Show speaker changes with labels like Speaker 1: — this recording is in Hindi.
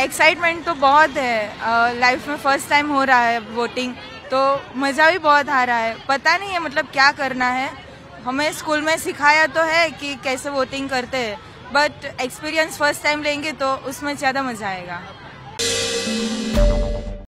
Speaker 1: एक्साइटमेंट तो बहुत है। लाइफ में फ़र्स्ट टाइम हो रहा है वोटिंग तो मज़ा भी बहुत आ रहा है। पता नहीं है मतलब क्या करना है। हमें स्कूल में सिखाया तो है कि कैसे वोटिंग करते हैं बट एक्सपीरियंस फ़र्स्ट टाइम लेंगे तो उसमें ज़्यादा मज़ा आएगा।